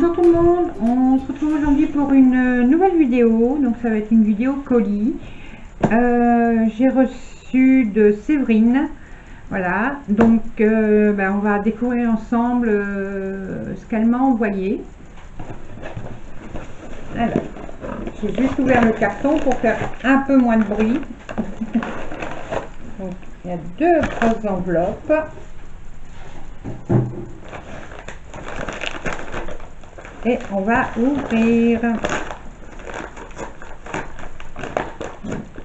Bonjour tout le monde, on se retrouve aujourd'hui pour une nouvelle vidéo, donc ça va être une vidéo colis. Euh, J'ai reçu de Séverine, voilà, donc euh, ben, on va découvrir ensemble euh, ce qu'elle m'a envoyé. Alors, j'ai juste ouvert le carton pour faire un peu moins de bruit. donc, il y a deux grosses enveloppes. Et on va ouvrir.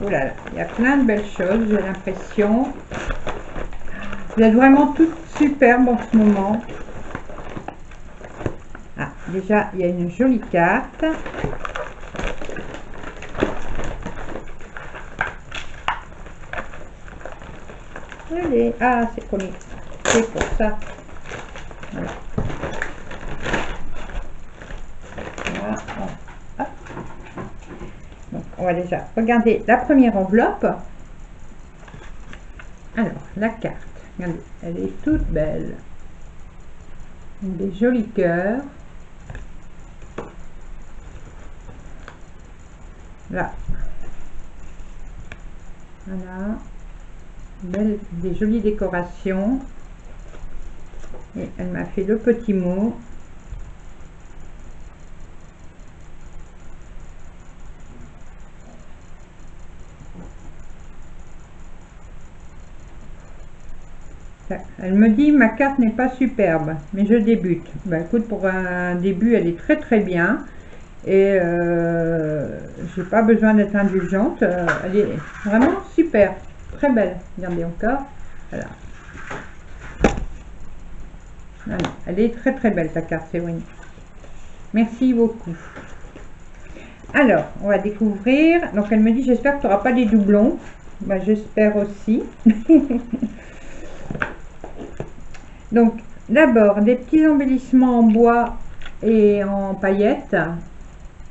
Oh là là, il y a plein de belles choses, j'ai l'impression. Vous êtes vraiment toutes superbes en ce moment. Ah, déjà, il y a une jolie carte. Allez, ah, c'est collé. C'est pour ça. Voilà. on déjà regarder la première enveloppe. Alors, la carte, elle est toute belle. Des jolis cœurs. Là. Voilà. Belle, des jolies décorations. Et elle m'a fait le petit mot. Elle me dit ma carte n'est pas superbe, mais je débute. Ben, écoute, pour un début, elle est très très bien. Et euh, j'ai pas besoin d'être indulgente. Euh, elle est vraiment super, très belle. Regardez encore. Voilà. Elle est très très belle ta carte, Séverine. Merci beaucoup. Alors, on va découvrir. Donc, elle me dit, j'espère que tu n'auras pas des doublons. Ben, j'espère aussi. Donc, d'abord, des petits embellissements en bois et en paillettes.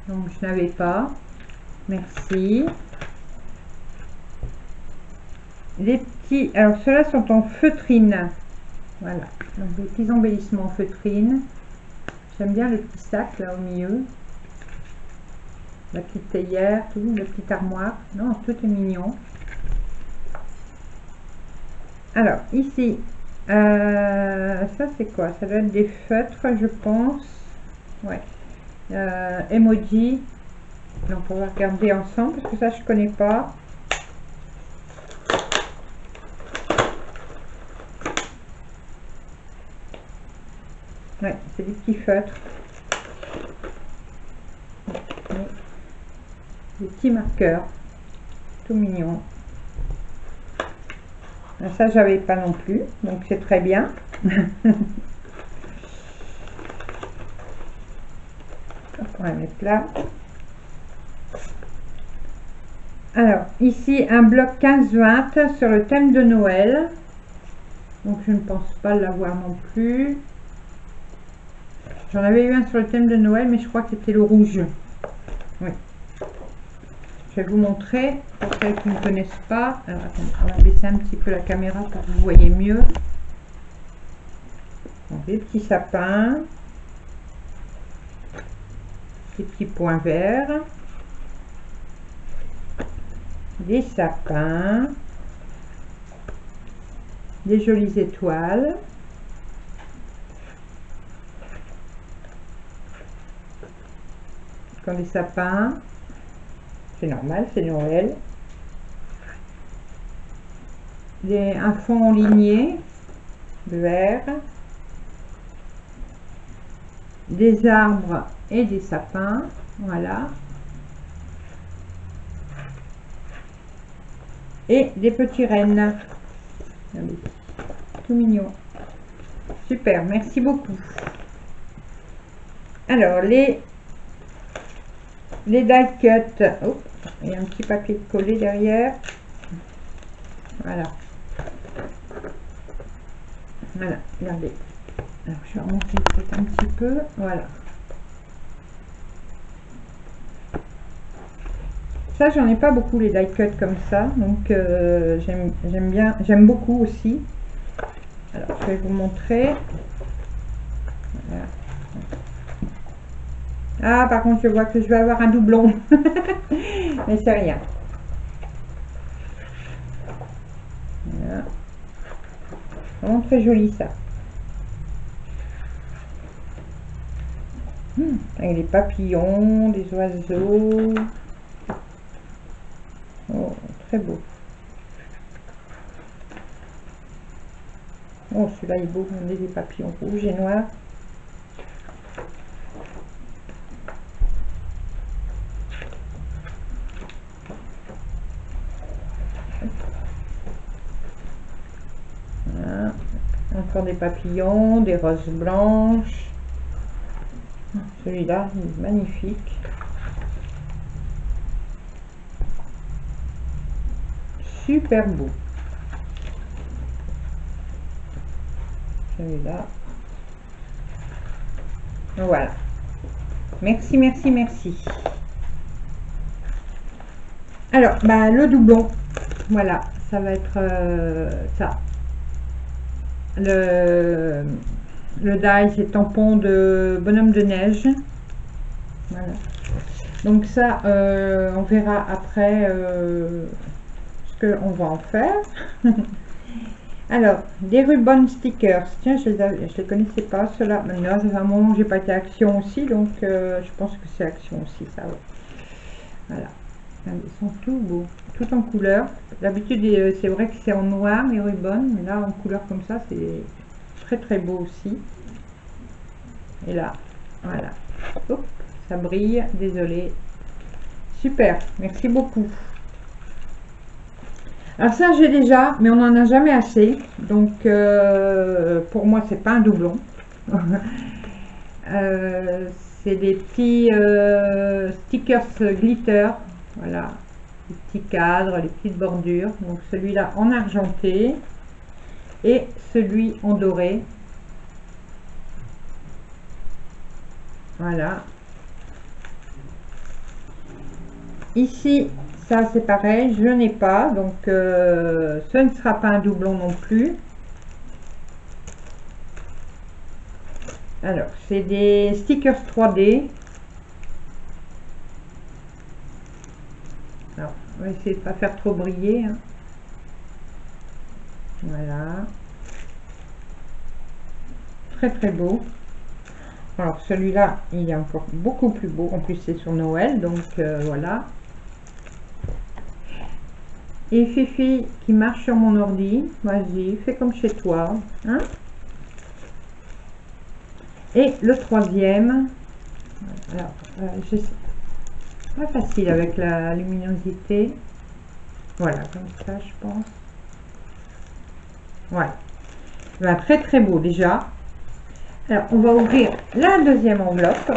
Donc, je n'avais pas. Merci. Les petits... Alors, ceux-là sont en feutrine. Voilà. Donc, des petits embellissements en feutrine. J'aime bien le petit sac, là, au milieu. La petite théière, tout, le petit armoire. Non, tout est mignon. Alors, ici, euh, ça c'est quoi? Ça doit être des feutres, je pense. Ouais. Euh, emoji. On va regarder ensemble parce que ça je connais pas. Ouais, c'est des petits feutres. Des petits marqueurs. Tout mignon. Ça, j'avais pas non plus, donc c'est très bien. on va mettre là. Alors, ici, un bloc 15-20 sur le thème de Noël. Donc, je ne pense pas l'avoir non plus. J'en avais eu un sur le thème de Noël, mais je crois que c'était le rouge. Oui. Je vais vous montrer pour celles qui ne connaissent pas. Alors on va baisser un petit peu la caméra pour que vous voyez mieux. des petits sapins. Des petits points verts. Des sapins. Des jolies étoiles. Comme des sapins normal, c'est Noël. un fond ligné, vert, des arbres et des sapins, voilà. Et des petits rennes. Tout mignon. Super, merci beaucoup. Alors, les, les die cut. Oh, et un petit papier collé derrière. Voilà. Voilà, regardez. Alors, je vais remonter peut-être un petit peu. Voilà. Ça, j'en ai pas beaucoup les die cut comme ça. Donc, euh, j'aime bien, j'aime beaucoup aussi. Alors, je vais vous montrer. Voilà. Ah, par contre, je vois que je vais avoir un doublon. Mais c'est rien. Voilà. Très joli ça. Hmm, avec des papillons, des oiseaux. Oh, très beau. Oh, celui-là est beau. On a des papillons rouges et noirs. Des papillons, des roses blanches. Celui-là, magnifique. Super beau. Celui-là. Voilà. Merci, merci, merci. Alors, bah, le doublon. Voilà, ça va être euh, ça. Le, le die, c'est tampon de bonhomme de neige. Donc ça, euh, on verra après euh, ce qu'on va en faire. Alors, des ruban stickers. Tiens, je ne les, connaissais pas, ceux-là. Maintenant, c'est un j'ai pas été action aussi, donc euh, je pense que c'est action aussi, ça. Voilà. Ils sont tout beaux, tout en couleur. D'habitude, c'est vrai que c'est en noir, les ruban, mais là, en couleur comme ça, c'est très très beau aussi. Et là, voilà. ça brille, désolé. Super, merci beaucoup. Alors ça, j'ai déjà, mais on n'en a jamais assez. Donc, euh, pour moi, c'est pas un doublon. Euh, c'est des petits euh, stickers glitter. Voilà, les petits cadres, les petites bordures. Donc, celui-là en argenté et celui en doré. Voilà. Ici, ça c'est pareil, je n'ai pas, donc euh, ce ne sera pas un doublon non plus. Alors, c'est des stickers 3D. Alors, on va essayer de ne pas faire trop briller. Hein. Voilà. Très très beau. Alors celui-là, il est encore beaucoup plus beau. En plus, c'est sur Noël, donc euh, voilà. Et Fifi qui marche sur mon ordi. Vas-y, fais comme chez toi. Hein. Et le troisième. Alors, euh, pas facile avec la luminosité. Voilà, comme ça, je pense. Ouais. Ben, très très beau déjà. Alors, on va ouvrir la deuxième enveloppe.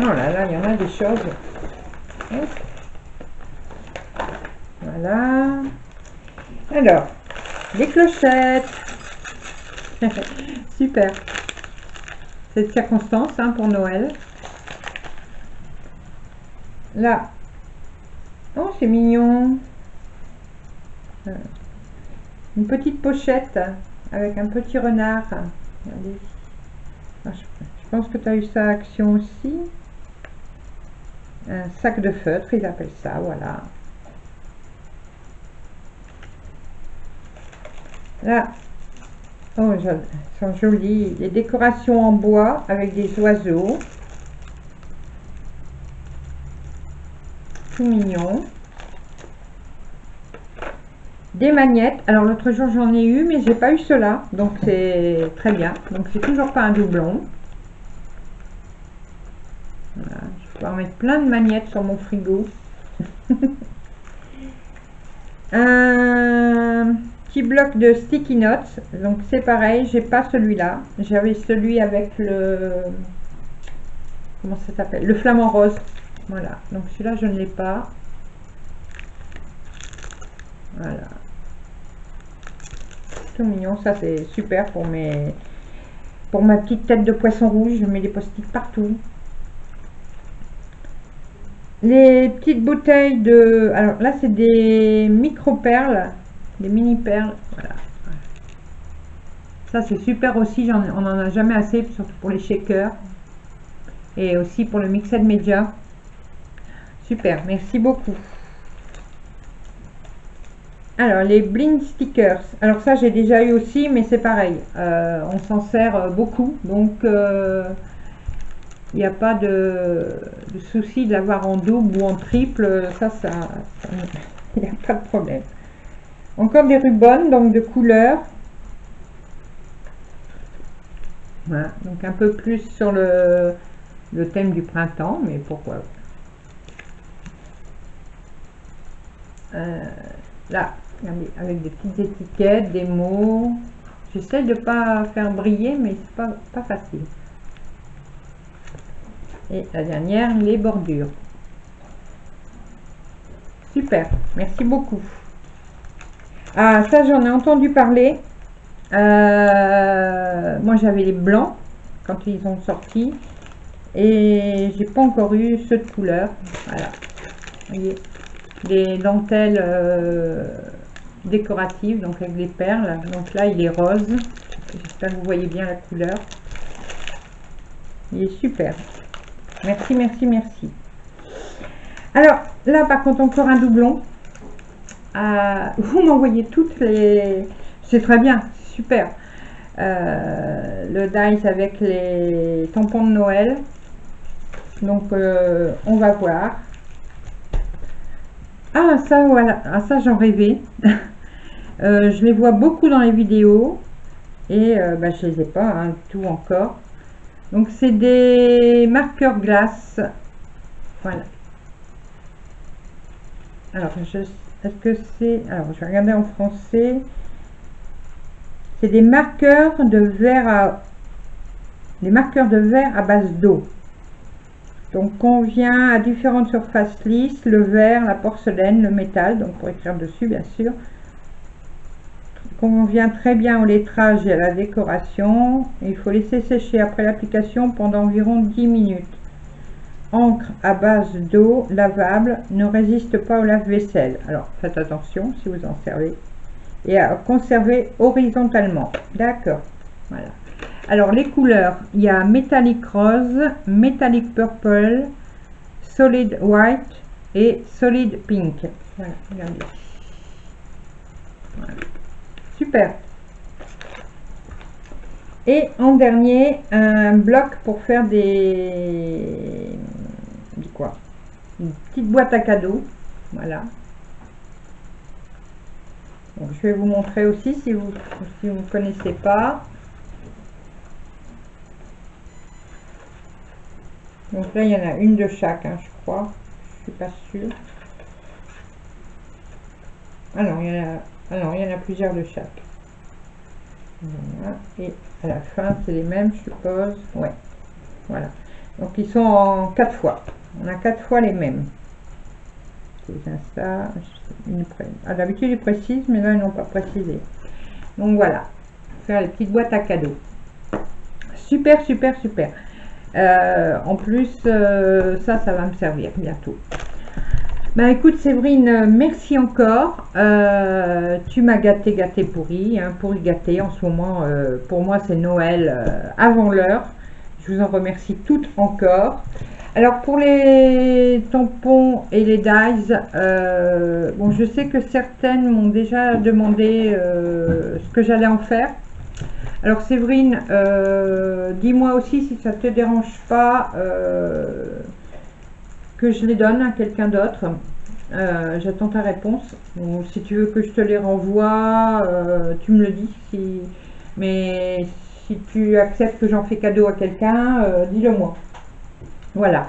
Oh là là, il y en a des choses. Voilà. Alors, des clochettes. Super. Cette circonstance hein, pour Noël. Là. Oh, c'est mignon. Euh, une petite pochette avec un petit renard. Ah, je pense que tu as eu ça action aussi. Un sac de feutre, ils appellent ça, voilà. Là, oh, elles sont jolies. Les décorations en bois avec des oiseaux. Tout mignon. Des magnettes. Alors l'autre jour j'en ai eu, mais j'ai pas eu cela. Donc c'est très bien. Donc c'est toujours pas un doublon. Je vais pouvoir mettre plein de magnettes sur mon frigo. un petit bloc de sticky notes. Donc c'est pareil, j'ai pas celui-là. J'avais celui avec le comment ça s'appelle? Le flamant rose. Voilà. Donc celui-là je ne l'ai pas. Voilà. Tout mignon, ça c'est super pour mes pour ma petite tête de poisson rouge, je mets des post-it partout. les petites bouteilles de... Alors là, c'est des micro-perles, des mini-perles. Voilà. Ça, c'est super aussi. on n'en a jamais assez, surtout pour les shakers. Et aussi pour le mixed media. Super, merci beaucoup. Alors, les bling stickers. Alors ça, j'ai déjà eu aussi, mais c'est pareil. Euh, on s'en sert euh, beaucoup. Donc, euh, il n'y a pas de, souci de l'avoir en double ou en triple. Ça, ça, il n'y a pas de problème. Encore des rubans, donc de couleur. Voilà, donc un peu plus sur le, thème du printemps, mais pourquoi Là, avec des petites étiquettes, des mots. J'essaie de ne pas faire briller, mais c'est pas, pas facile. Et la dernière, les bordures. Super, merci beaucoup. Ah, ça, j'en ai entendu parler. Euh, moi, j'avais les blancs quand ils ont sorti. Et j'ai pas encore eu ceux de couleur. Voilà. Vous voyez, des dentelles euh, décoratives, donc avec des perles. Donc là, il est rose. J'espère que vous voyez bien la couleur. Il est super. Merci, merci, merci. Alors, là, par contre, encore un doublon. Euh, vous m'envoyez toutes les... C'est très bien, super. Euh, le dice avec les tampons de Noël. Donc, on va voir. Ah, ça, voilà. Ah, ça, j'en rêvais. Euh, je les vois beaucoup dans les vidéos. Et euh, bah, je les ai pas, hein, tout encore. Donc, c'est des marqueurs glace. Voilà. Alors, est-ce que c'est... Alors, je vais regarder en français. C'est des marqueurs de verre à... Des marqueurs de verre à base d'eau. Donc convient à différentes surfaces lisses, le verre, la porcelaine, le métal, donc pour écrire dessus bien sûr. Convient très bien au lettrage et à la décoration. Il faut laisser sécher après l'application pendant environ 10 minutes. Encre à base d'eau lavable ne résiste pas au lave-vaisselle. Alors faites attention si vous en servez. Et à conserver horizontalement. D'accord. Voilà. Alors, les couleurs, il y a Metallic Rose, Metallic Purple, Solid White et Solid Pink. Voilà. Super. Et en dernier, un bloc pour faire des... quoi Une petite boîte à cadeaux. Voilà. je vais vous montrer aussi si vous si vous connaissez pas. Donc là, il y en a une de chaque, hein, je crois. Je suis pas sûre. Ah non, il y en a, ah il y en a plusieurs de chaque. Et à la fin, c'est les mêmes, je suppose. Ouais. Voilà. Donc ils sont en quatre fois. On a quatre fois les mêmes. Ça, ah, D'habitude, ils précisent, mais là, ils n'ont pas précisé. Donc voilà. Faire les petites boîtes à cadeaux. Super, super, super. Euh, en plus, euh, ça, ça va me servir bientôt. Ben écoute Séverine, merci encore. Euh, tu m'as gâté, gâté, pourri. Hein, pourri, gâté. En ce moment, pour moi, c'est Noël avant l'heure. Je vous en remercie toutes encore. Alors pour les tampons et les dies, bon, je sais que certaines m'ont déjà demandé ce que j'allais en faire. Alors Séverine, euh, dis-moi aussi si ça ne te dérange pas euh, que je les donne à quelqu'un d'autre. Euh, j'attends ta réponse. si tu veux que je te les renvoie, tu me le dis. Mais si tu acceptes que j'en fais cadeau à quelqu'un, dis-le moi. Voilà.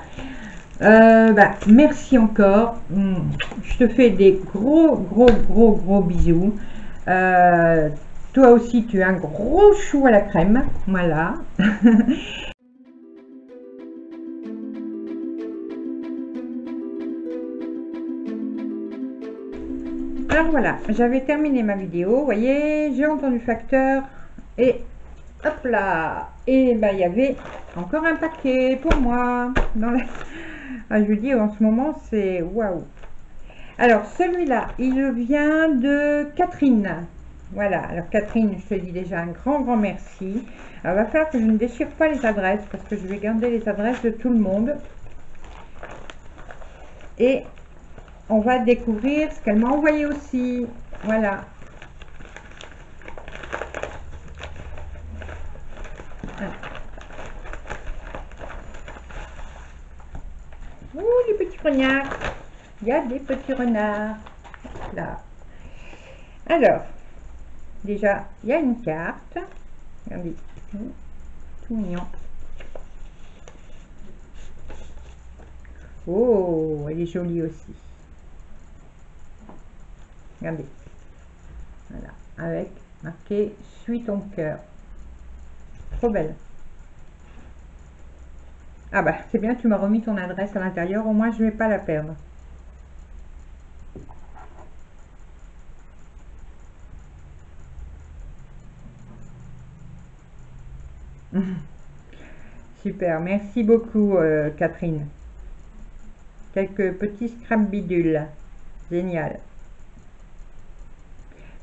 Bah, merci encore. Je te fais des gros, gros, gros, gros bisous. Toi aussi, tu as un gros chou à la crème. Voilà. Alors voilà, j'avais terminé ma vidéo. Vous voyez, j'ai entendu facteur. Et hop là Et ben, il y avait encore un paquet pour moi. Ah, je vous dis, en ce moment, c'est waouh. Alors, celui-là, il vient de Catherine. Voilà, alors Catherine, je te dis déjà un grand, grand merci. il va falloir que je ne déchire pas les adresses parce que je vais garder les adresses de tout le monde. Et on va découvrir ce qu'elle m'a envoyé aussi. Voilà. Ouh, les petits renards. Il y a des petits renards. Là. Alors, déjà, il y a une carte. Regardez. Tout mignon. Oh, elle est jolie aussi. Regardez. Voilà. Avec marqué Suis ton cœur. Trop belle. Ah bah, c'est bien, tu m'as remis ton adresse à l'intérieur. Au moins, je ne vais pas la perdre. Super, merci beaucoup euh, Catherine. Quelques petits scrap bidules. Génial.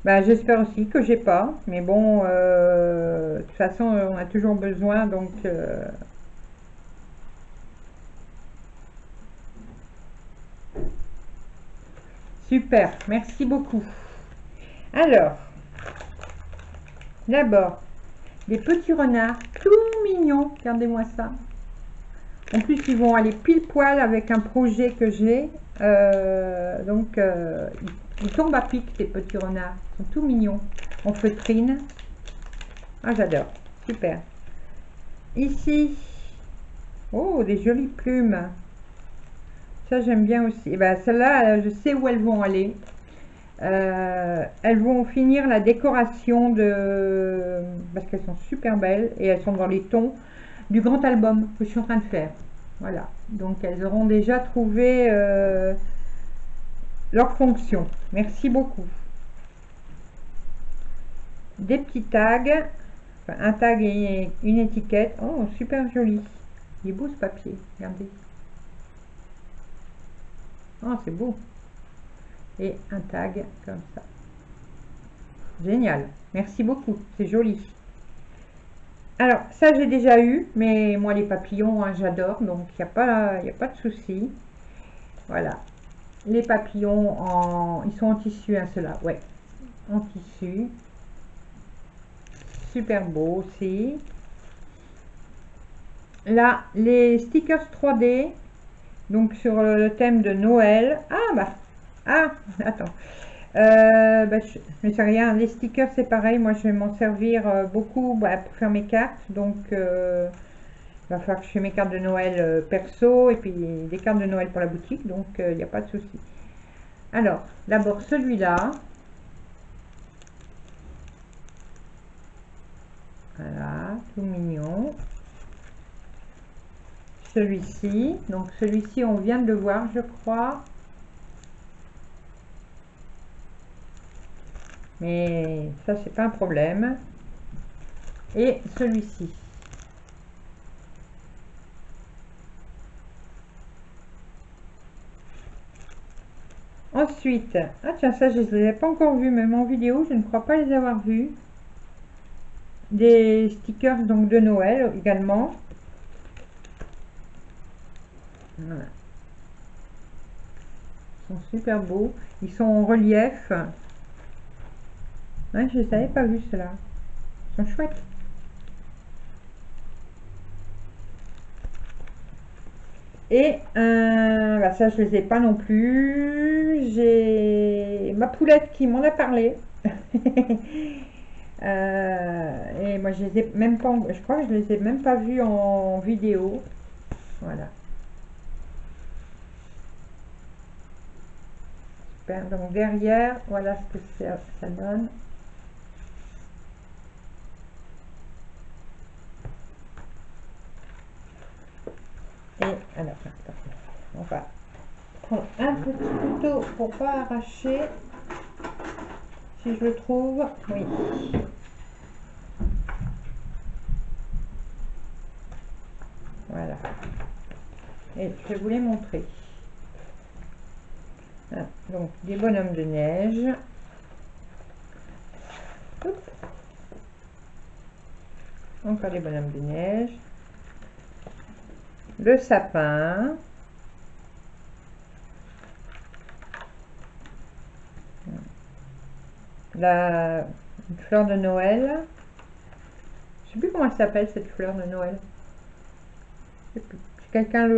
Bah, J'espère aussi que j'ai pas. Mais bon, euh, de toute façon, on a toujours besoin. Donc, euh, super. Merci beaucoup. Alors, d'abord, des petits renards tout mignons. Regardez-moi ça. En plus, ils vont aller pile poil avec un projet que j'ai. Euh, donc, euh, ils, tombent à pic, ces petits renards. Ils sont tout mignons. En feutrine. Ah, j'adore. Super. Ici. Oh, des jolies plumes. Ça, j'aime bien aussi. Eh ben, celles-là, je sais où elles vont aller. Euh, elles vont finir la décoration de... Parce qu'elles sont super belles et elles sont dans les tons du grand album que je suis en train de faire. Voilà. Donc elles auront déjà trouvé euh, leur fonction. Merci beaucoup. Des petits tags. un tag et une étiquette. Oh, super joli. Il est beau ce papier. Regardez. Oh, c'est beau et un tag comme ça. Génial, merci beaucoup, c'est joli. Alors, ça j'ai déjà eu, mais moi les papillons, hein, j'adore, donc il n'y a, pas, a pas de souci. Voilà, les papillons, en, ils sont en tissu, hein, ceux-là, ouais, en tissu. Super beau aussi. Là, les stickers 3D, donc sur le thème de Noël. Ah, bah, ah, attends. Euh, bah, mais c'est rien, les stickers c'est pareil, moi je vais m'en servir euh, beaucoup bah, pour faire mes cartes, donc euh, il va falloir que je fais mes cartes de Noël perso et puis des cartes de Noël pour la boutique, donc il n'y a pas de souci. Alors, d'abord celui-là. Voilà, tout mignon. Celui-ci, donc celui-ci on vient de le voir je crois. Mais ça c'est pas un problème. Et celui-ci. Ensuite ah tiens ça je les ai pas encore vus même en vidéo je ne crois pas les avoir vus. Des stickers donc de Noël également. Voilà. ils sont super beaux. Ils sont en relief je ne savais pas vu cela. Ils sont chouettes. Et euh, bah, ça, je les ai pas non plus. J'ai ma poulette qui m'en a parlé. Euh, et moi, je les ai même pas. Je crois que je les ai même pas vus en vidéo. Voilà. Super. Donc derrière, voilà ce que ça donne. Et alors, on va prendre un petit couteau pour pas arracher. Si je le trouve, oui. Voilà. et je vais vous les montrer. Ah, donc, des bonhommes de neige. Encore des bonhommes de neige. Le sapin. La fleur de Noël. Je sais plus comment elle s'appelle cette fleur de Noël. Si quelqu'un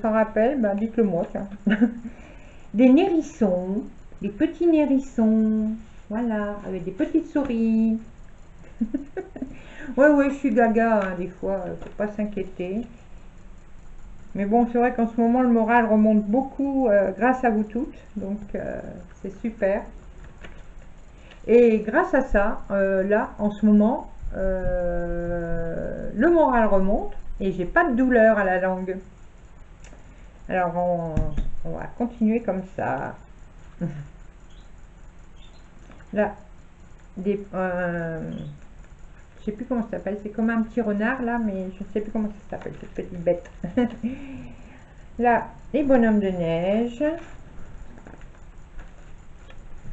s'en rappelle, ben dites-le moi. des nérissons, des petits nérissons, voilà, avec des petites souris. ouais, ouais, je suis gaga, hein, des fois, faut pas s'inquiéter. Mais bon, c'est vrai qu'en ce moment, le moral remonte beaucoup euh, grâce à vous toutes. Donc, euh, c'est super. Et grâce à ça, euh, là, en ce moment, le moral remonte et j'ai pas de douleur à la langue. Alors, on, on va continuer comme ça. Là, des, je sais plus comment ça s'appelle. C'est comme un petit renard là, mais je ne sais plus comment ça s'appelle, cette petite bête. là, les bonhommes de neige.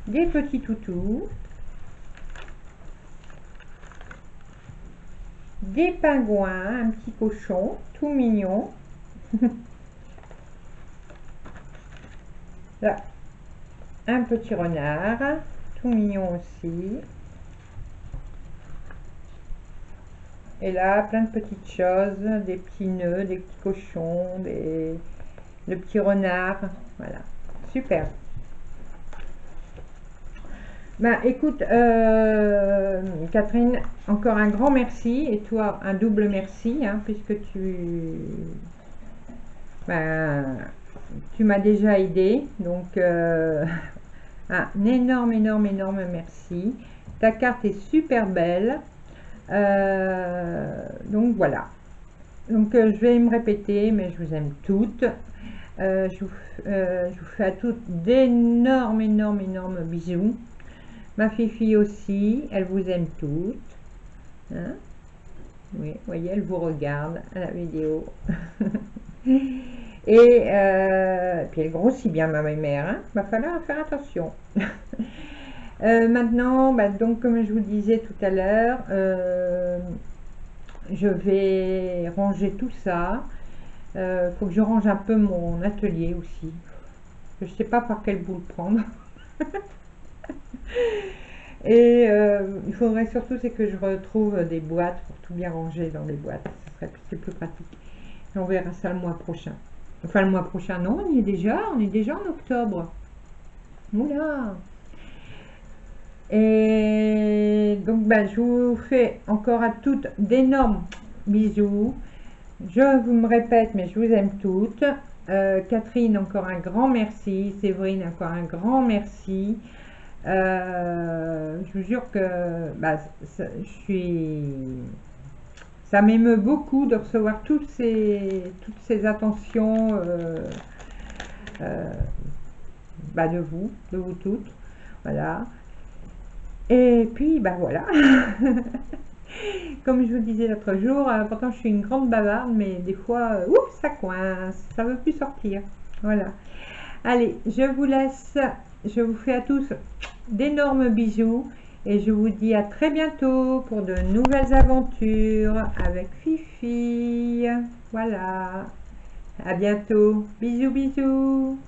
Des petits toutous. Des pingouins, un petit cochon, tout mignon. Là, un petit renard, tout mignon aussi. Et là, plein de petites choses, des petits nœuds, des petits cochons, des, le petit renard. Voilà, super. Ben, écoute, euh, Catherine, encore un grand merci et toi un double merci, hein, puisque tu, ben, tu m'as déjà aidé. Donc, euh, un énorme, énorme, énorme merci. Ta carte est super belle. Euh, donc, voilà. Donc, euh, je vais me répéter, mais je vous aime toutes. je, vous, fais à toutes d'énormes, énormes, énormes bisous. Ma fille aussi, elle vous aime toutes. Hein? Oui, voyez, elle vous regarde à la vidéo. Et euh, puis elle grossit bien ma mère, hein? Va falloir faire attention. Euh, maintenant, bah, donc comme je vous disais tout à l'heure, euh, je vais ranger tout ça. Il faut que je range un peu mon atelier aussi. Je ne sais pas par quel bout le prendre. Et il faudrait surtout c'est que je retrouve des boîtes pour tout bien ranger dans les boîtes. Ce serait plus, plus pratique. on verra ça le mois prochain. Enfin, le mois prochain, non, on y est déjà, on est déjà en octobre. Oula Et donc, ben, je vous fais encore à toutes d'énormes bisous. Je vous me répète, mais je vous aime toutes. Euh, Catherine, encore un grand merci. Séverine, encore un grand merci. Euh, je vous jure que bah, je suis ça m'émeut beaucoup de recevoir toutes ces, toutes ces attentions euh, bah, de vous, de vous toutes. Voilà. Et puis, bah voilà. Comme je vous disais l'autre jour, euh, pourtant je suis une grande bavarde, mais des fois, ouf, ça coince, ça ne veut plus sortir. Voilà. Allez, je vous laisse. Je vous fais à tous d'énormes bisous. Et je vous dis à très bientôt pour de nouvelles aventures avec Fifi. Voilà. À bientôt. Bisous, bisous.